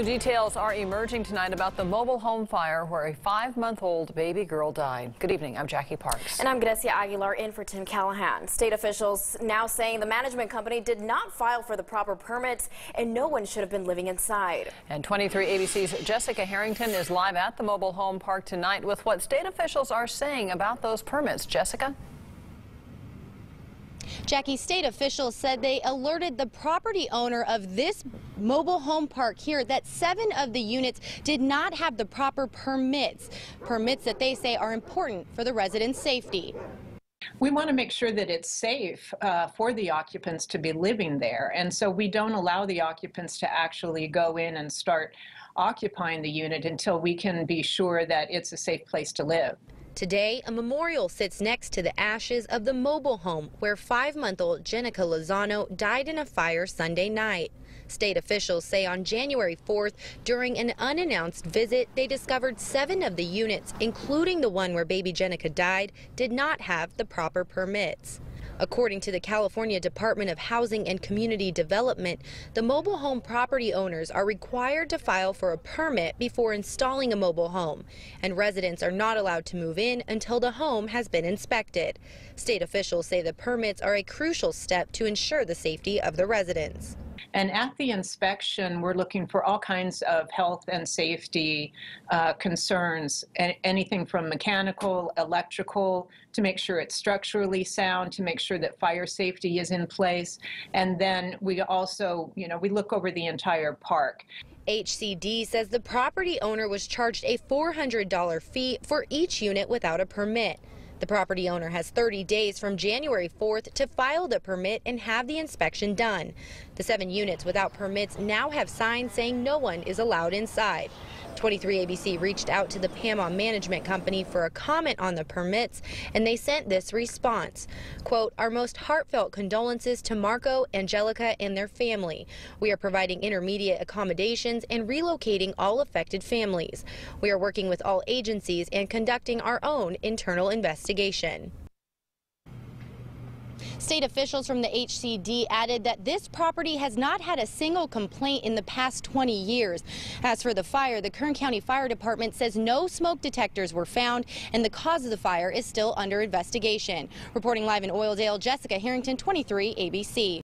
New Details are emerging tonight about the mobile home fire where a five-month-old baby girl died. Good evening, I'm Jackie Parks. And I'm Gracia Aguilar in for Tim Callahan. State officials now saying the management company did not file for the proper permits and no one should have been living inside. And 23 ABC's Jessica Harrington is live at the mobile home park tonight with what state officials are saying about those permits. Jessica? Jackie, state officials said they alerted the property owner of this mobile home park here that seven of the units did not have the proper permits, permits that they say are important for the residents' safety. We want to make sure that it's safe uh, for the occupants to be living there. And so we don't allow the occupants to actually go in and start occupying the unit until we can be sure that it's a safe place to live. Today, a memorial sits next to the ashes of the mobile home where five-month-old Janica Lozano died in a fire Sunday night. State officials say on January 4th, during an unannounced visit, they discovered seven of the units, including the one where baby Janica died, did not have the proper permits. According to the California Department of Housing and Community Development, the mobile home property owners are required to file for a permit before installing a mobile home, and residents are not allowed to move in until the home has been inspected. State officials say the permits are a crucial step to ensure the safety of the residents. And at the inspection, we're looking for all kinds of health and safety uh, concerns, anything from mechanical, electrical, to make sure it's structurally sound, to make sure that fire safety is in place. And then we also, you know, we look over the entire park. HCD says the property owner was charged a $400 fee for each unit without a permit. The property owner has 30 days from January 4th to file the permit and have the inspection done. The seven units without permits now have signs saying no one is allowed inside. 23 ABC reached out to the PAMA Management Company for a comment on the permits, and they sent this response. Quote, our most heartfelt condolences to Marco, Angelica, and their family. We are providing intermediate accommodations and relocating all affected families. We are working with all agencies and conducting our own internal investigation. State officials from the HCD added that this property has not had a single complaint in the past 20 years. As for the fire, the Kern County Fire Department says no smoke detectors were found and the cause of the fire is still under investigation. Reporting live in Oildale, Jessica Harrington, 23 ABC.